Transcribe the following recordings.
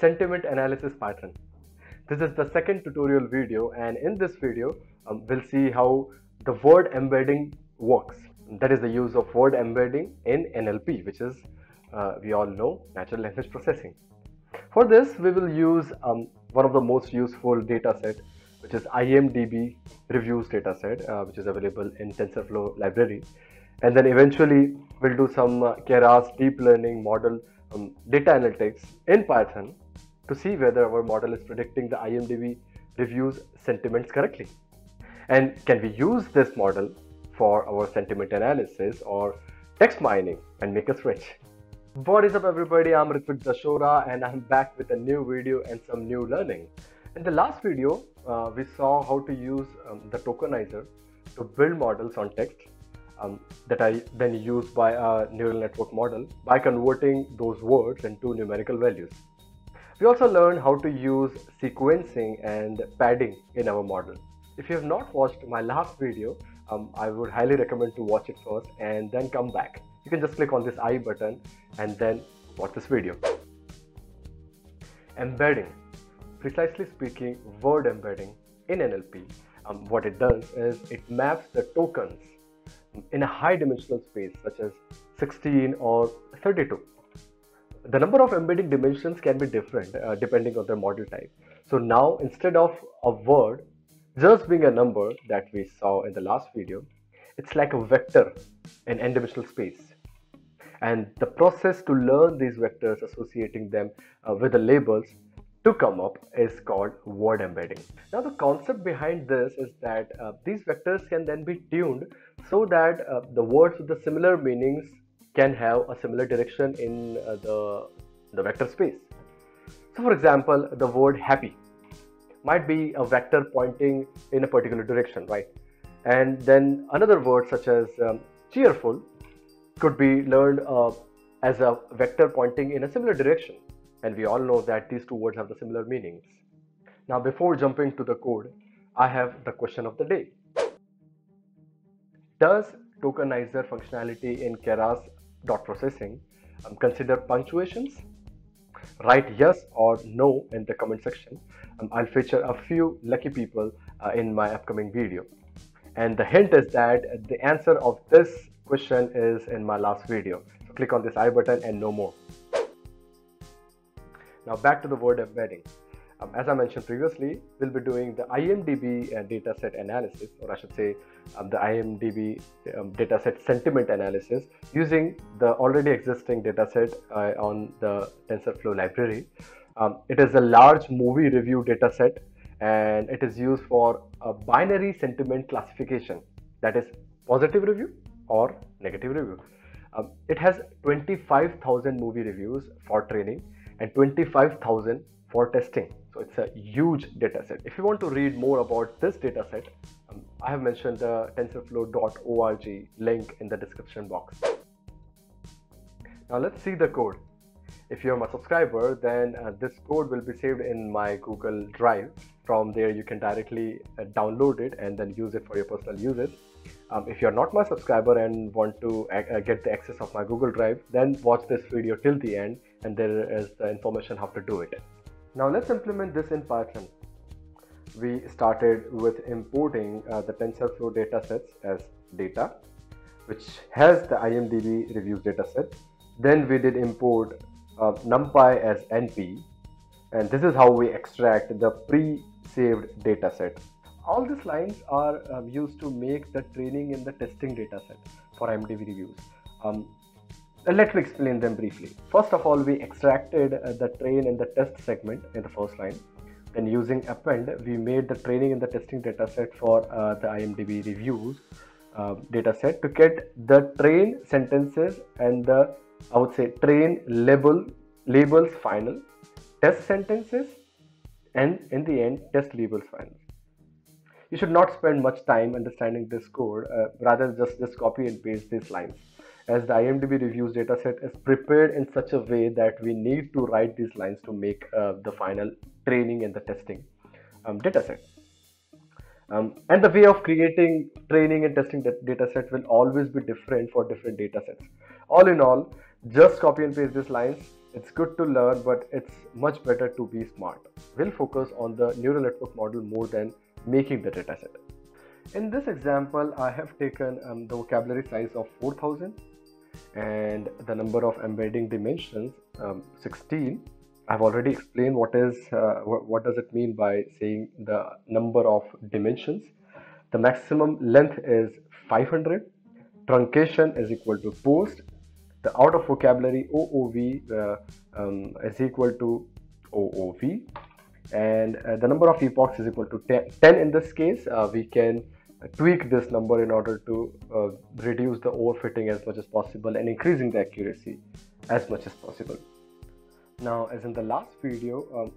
sentiment analysis pattern. This is the second tutorial video and in this video um, we'll see how the word embedding works. That is the use of word embedding in NLP which is uh, we all know natural language processing. For this we will use um, one of the most useful data set which is IMDB reviews dataset uh, which is available in TensorFlow library and then eventually we'll do some uh, Keras deep learning model um, data analytics in Python to see whether our model is predicting the IMDB reviews sentiments correctly. And can we use this model for our sentiment analysis or text mining and make us rich? What is up everybody, I'm Ritvik Dashora and I'm back with a new video and some new learning. In the last video, uh, we saw how to use um, the tokenizer to build models on text um, that I then use by a neural network model by converting those words into numerical values. We also learned how to use sequencing and padding in our model. If you have not watched my last video, um, I would highly recommend to watch it first and then come back. You can just click on this I button and then watch this video. Embedding precisely speaking, word embedding in NLP, um, what it does is it maps the tokens in a high dimensional space, such as 16 or 32. The number of embedding dimensions can be different uh, depending on the model type. So now, instead of a word just being a number that we saw in the last video, it's like a vector in n dimensional space. And the process to learn these vectors, associating them uh, with the labels, to come up is called word embedding. Now the concept behind this is that uh, these vectors can then be tuned so that uh, the words with the similar meanings can have a similar direction in uh, the, the vector space. So for example, the word happy might be a vector pointing in a particular direction, right? And then another word such as um, cheerful could be learned uh, as a vector pointing in a similar direction and we all know that these two words have the similar meanings. Now before jumping to the code, I have the question of the day. Does tokenizer functionality in Keras dot processing um, consider punctuations? Write yes or no in the comment section. Um, I'll feature a few lucky people uh, in my upcoming video. And the hint is that the answer of this question is in my last video. So click on this I button and know more. Now back to the word embedding. Um, as I mentioned previously, we'll be doing the IMDB uh, dataset analysis, or I should say um, the IMDB um, dataset sentiment analysis using the already existing dataset uh, on the TensorFlow library. Um, it is a large movie review dataset and it is used for a binary sentiment classification that is positive review or negative review. Um, it has 25,000 movie reviews for training and 25,000 for testing. So it's a huge data set. If you want to read more about this data set, um, I have mentioned the tensorflow.org link in the description box. Now let's see the code. If you're my subscriber, then uh, this code will be saved in my Google Drive. From there, you can directly uh, download it and then use it for your personal uses. Um, if you're not my subscriber and want to uh, get the access of my Google Drive, then watch this video till the end and there is the information how to do it. Now let's implement this in Python. We started with importing uh, the TensorFlow datasets as data, which has the IMDb reviews dataset. Then we did import uh, NumPy as NP, and this is how we extract the pre-saved dataset. All these lines are um, used to make the training in the testing dataset for IMDb reviews. Um, let me explain them briefly. First of all, we extracted uh, the train and the test segment in the first line. Then using append, we made the training and the testing dataset for uh, the IMDb reviews uh, dataset to get the train sentences and the, I would say, train label labels final, test sentences, and in the end, test labels final. You should not spend much time understanding this code, uh, rather just, just copy and paste these lines as the IMDb reviews dataset is prepared in such a way that we need to write these lines to make uh, the final training and the testing um, dataset. Um, and the way of creating training and testing dataset will always be different for different datasets. All in all, just copy and paste these lines it's good to learn, but it's much better to be smart. We'll focus on the neural network model more than making the dataset. In this example, I have taken um, the vocabulary size of 4000 and the number of embedding dimensions um, 16 I've already explained what is uh, what, does it mean by saying the number of dimensions. The maximum length is 500. Truncation is equal to post. The out of vocabulary OOV uh, um, is equal to OOV. And uh, the number of epochs is equal to 10. 10 in this case, uh, we can tweak this number in order to uh, reduce the overfitting as much as possible and increasing the accuracy as much as possible. Now, as in the last video, um,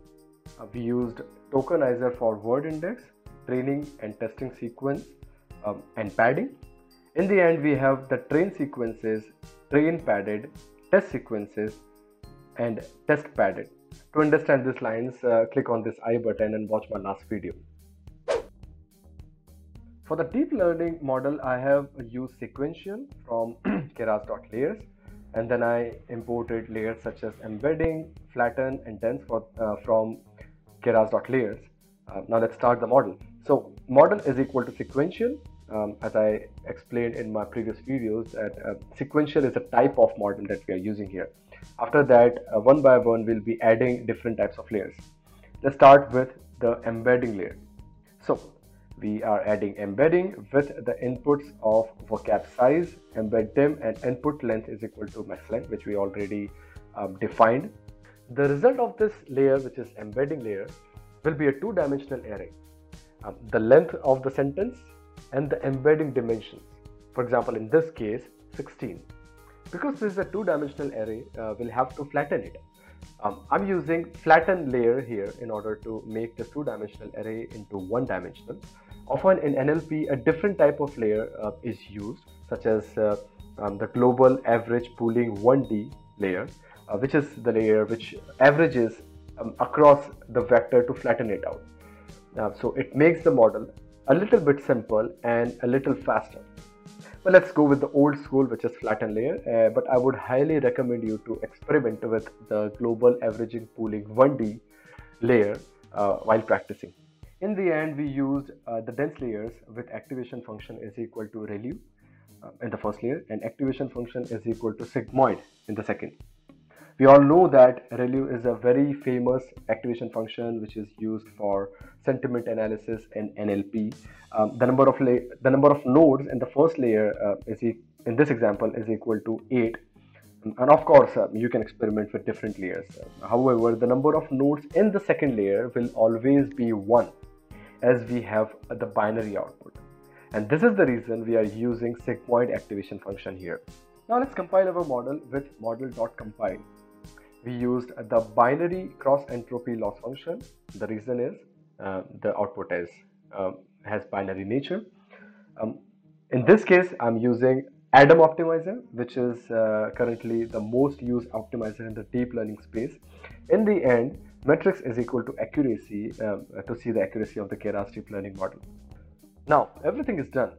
uh, we used tokenizer for word index, training and testing sequence, um, and padding. In the end, we have the train sequences, train padded, test sequences, and test padded. To understand these lines, uh, click on this I button and watch my last video. For the deep learning model, I have used sequential from keras.layers and then I imported layers such as embedding, flatten, and dense for, uh, from keras.layers. Uh, now let's start the model. So model is equal to sequential. Um, as I explained in my previous videos that uh, sequential is a type of model that we are using here. After that, uh, one by one, we'll be adding different types of layers. Let's start with the embedding layer. So we are adding embedding with the inputs of vocab size, embed dim and input length is equal to max length which we already um, defined. The result of this layer which is embedding layer will be a two-dimensional array. Um, the length of the sentence and the embedding dimensions. For example, in this case, 16. Because this is a two-dimensional array, uh, we'll have to flatten it. Um, I'm using flatten layer here in order to make the two-dimensional array into one-dimensional. Often in NLP, a different type of layer uh, is used, such as uh, um, the global average pooling 1D layer, uh, which is the layer which averages um, across the vector to flatten it out. Uh, so it makes the model a little bit simple and a little faster. But let's go with the old school, which is flatten layer. Uh, but I would highly recommend you to experiment with the global averaging pooling 1D layer uh, while practicing. In the end, we used uh, the dense layers with activation function is equal to ReLU uh, in the first layer and activation function is equal to sigmoid in the second. We all know that ReLU is a very famous activation function which is used for sentiment analysis and NLP. Um, the number of the number of nodes in the first layer uh, is e in this example is equal to 8 and of course uh, you can experiment with different layers. however, the number of nodes in the second layer will always be 1 as we have the binary output. And this is the reason we are using sigmoid activation function here. Now let's compile our model with model.compile. We used the binary cross entropy loss function. The reason is uh, the output is uh, has binary nature. Um, in this case, I'm using Adam optimizer, which is uh, currently the most used optimizer in the deep learning space. In the end, Metrics is equal to accuracy um, to see the accuracy of the Keras deep learning model. Now everything is done.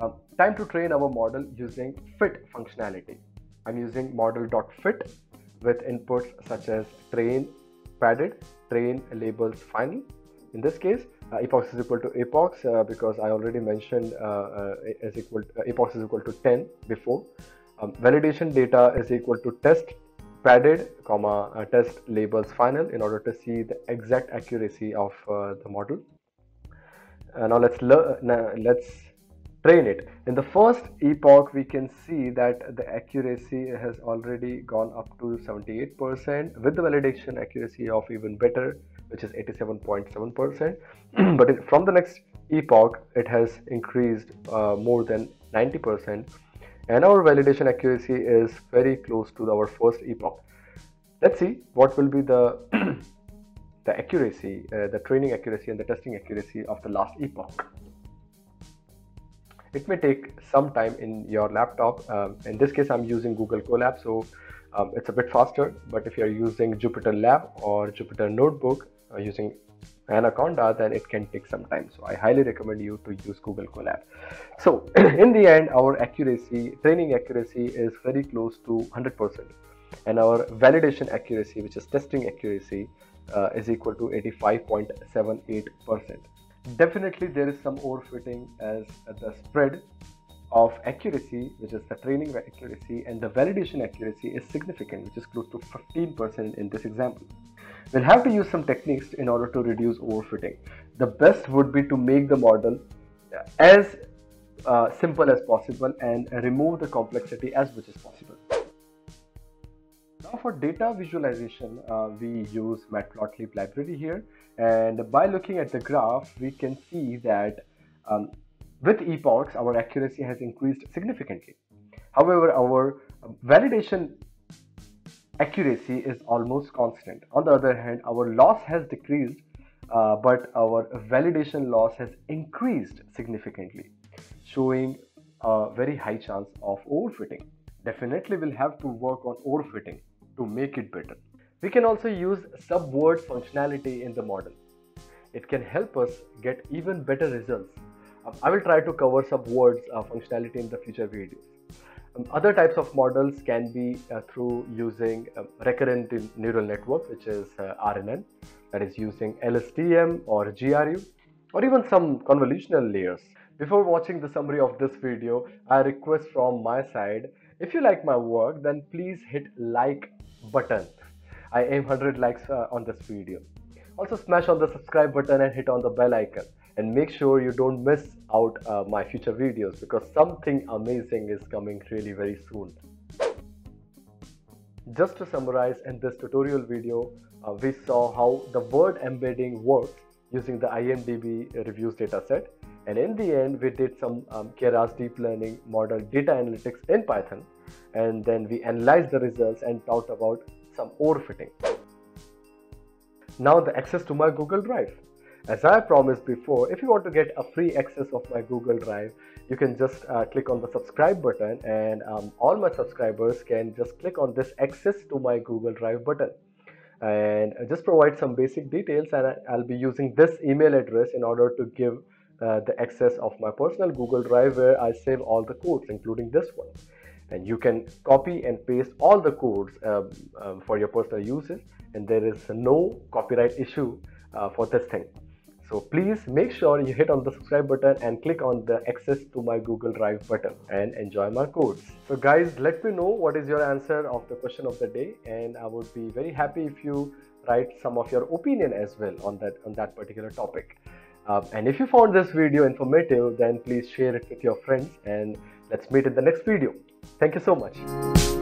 Um, time to train our model using fit functionality. I'm using model.fit with inputs such as train padded, train labels final. In this case, uh, epochs is equal to epochs uh, because I already mentioned uh, uh is equal to, uh, epochs is equal to 10 before. Um, validation data is equal to test padded comma uh, test labels final in order to see the exact accuracy of the model now let's now let's train it in the first epoch we can see that the accuracy has already gone up to 78% with the validation accuracy of even better which is 87.7% but from the next epoch it has increased uh, more than 90% and our validation accuracy is very close to our first epoch. Let's see what will be the the accuracy, uh, the training accuracy and the testing accuracy of the last epoch. It may take some time in your laptop. Um, in this case, I'm using Google Colab, so um, it's a bit faster. But if you're using Jupyter Lab or Jupyter Notebook uh, using Anaconda, then it can take some time. So I highly recommend you to use Google Colab. So in the end, our accuracy, training accuracy is very close to 100%. and our validation accuracy which is testing accuracy uh, is equal to 85.78%. Definitely there is some overfitting as the spread of accuracy which is the training accuracy and the validation accuracy is significant which is close to 15% in this example. We'll have to use some techniques in order to reduce overfitting. The best would be to make the model as uh, simple as possible and remove the complexity as much as possible. Now for data visualization, uh, we use matplotlib library here and by looking at the graph, we can see that um, with epochs, our accuracy has increased significantly. However, our validation accuracy is almost constant. On the other hand, our loss has decreased, uh, but our validation loss has increased significantly, showing a very high chance of overfitting. Definitely we'll have to work on overfitting to make it better. We can also use subword functionality in the model. It can help us get even better results. Um, I will try to cover subwords uh, functionality in the future videos. Um, other types of models can be uh, through using uh, recurrent neural network, which is uh, RNN, that is using LSTM or GRU, or even some convolutional layers. Before watching the summary of this video, I request from my side, if you like my work, then please hit like button. I aim 100 likes uh, on this video. Also smash on the subscribe button and hit on the bell icon and make sure you don't miss out uh, my future videos because something amazing is coming really very soon. Just to summarize in this tutorial video, uh, we saw how the word embedding works using the IMDB reviews dataset and in the end we did some um, Keras deep learning model data analytics in Python and then we analyzed the results and talked about some overfitting. Now the access to my Google Drive. As I promised before, if you want to get a free access of my Google Drive, you can just uh, click on the subscribe button and um, all my subscribers can just click on this access to my Google Drive button and just provide some basic details and I'll be using this email address in order to give uh, the access of my personal Google Drive where I save all the codes including this one and you can copy and paste all the codes um, um, for your personal uses and there is no copyright issue uh, for this thing so please make sure you hit on the subscribe button and click on the access to my Google Drive button and enjoy my codes. So guys, let me know what is your answer of the question of the day and I would be very happy if you write some of your opinion as well on that on that particular topic. Um, and if you found this video informative, then please share it with your friends and let's meet in the next video. Thank you so much.